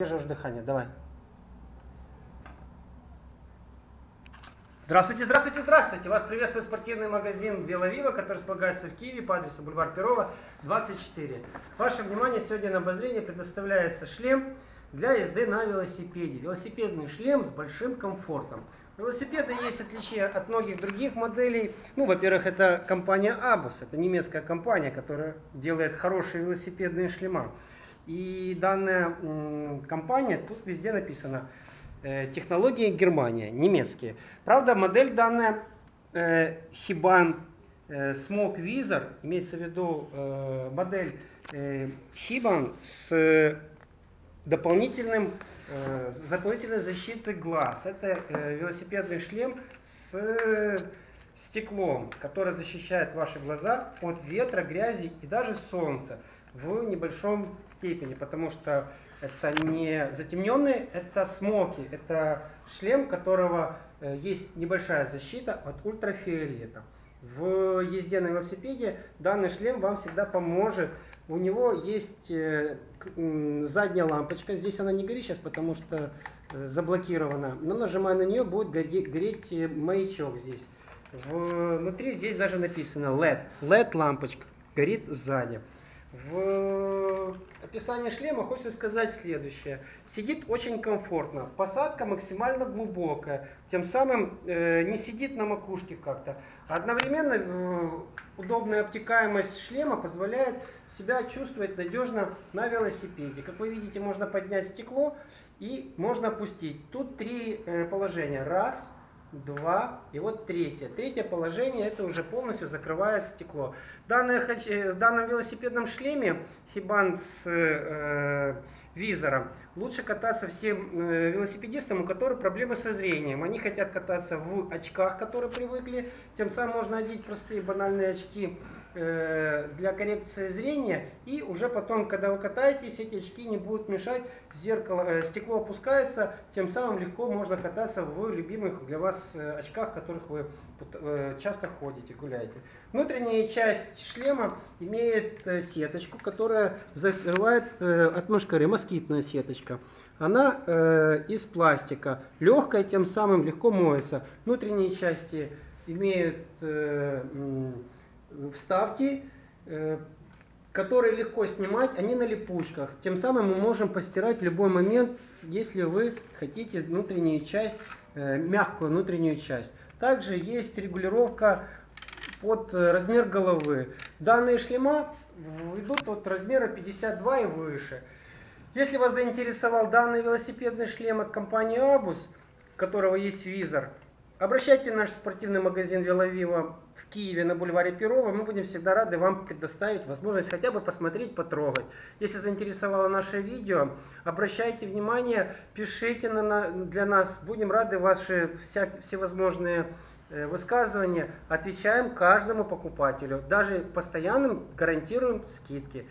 Держишь дыхание, давай. Здравствуйте, здравствуйте, здравствуйте! Вас приветствует спортивный магазин Веловива, который располагается в Киеве по адресу бульвар Перова, 24. Ваше внимание, сегодня на обозрение предоставляется шлем для езды на велосипеде. Велосипедный шлем с большим комфортом. У велосипеда есть отличие от многих других моделей. Ну, во-первых, это компания Abus, это немецкая компания, которая делает хорошие велосипедные шлема. И данная компания, тут везде написано, э, технологии Германия, немецкие. Правда, модель данная э, э, Smoke Visor, имеется в виду модель Hiban с дополнительным дополнительной защитой глаз. Это велосипедный шлем с стеклом, который защищает ваши глаза от ветра, грязи и даже солнца в небольшом степени, потому что это не затемненные, это смоки, это шлем, которого э, есть небольшая защита от ультрафиолета. В езде на велосипеде данный шлем вам всегда поможет. У него есть э, задняя лампочка, здесь она не горит сейчас, потому что э, заблокирована, но нажимая на нее будет гореть маячок здесь. Внутри здесь даже написано LED, LED лампочка горит сзади. В описании шлема хочется сказать следующее. Сидит очень комфортно, посадка максимально глубокая, тем самым э, не сидит на макушке как-то. Одновременно э, удобная обтекаемость шлема позволяет себя чувствовать надежно на велосипеде. Как вы видите, можно поднять стекло и можно опустить. Тут три э, положения. Раз, два и вот третье. Третье положение это уже полностью закрывает стекло. Данное, э, в данном велосипедном шлеме Хибан с э, визором лучше кататься всем э, велосипедистам, у которых проблемы со зрением. Они хотят кататься в очках, которые привыкли. Тем самым можно одеть простые банальные очки э, для коррекции зрения. И уже потом, когда вы катаетесь, эти очки не будут мешать. Зеркало, э, стекло опускается. Тем самым легко можно кататься в любимых для вас очках, в которых вы часто ходите, гуляете. Внутренняя часть шлема имеет сеточку, которая закрывает от мошкары, москитная сеточка. Она э, из пластика, легкая, тем самым легко моется. Внутренние части имеют э, вставки, э, которые легко снимать, они на липучках. Тем самым мы можем постирать в любой момент, если вы хотите внутреннюю часть, э, мягкую внутреннюю часть. Также есть регулировка под размер головы. Данные шлема идут от размера 52 и выше. Если вас заинтересовал данный велосипедный шлем от компании Abus, у которого есть визор, обращайтесь в наш спортивный магазин Веловива в Киеве на бульваре Перова. Мы будем всегда рады вам предоставить возможность хотя бы посмотреть, потрогать. Если заинтересовало наше видео, обращайте внимание, пишите на, для нас. Будем рады ваши вся, всевозможные э, высказывания. Отвечаем каждому покупателю. Даже постоянным гарантируем скидки.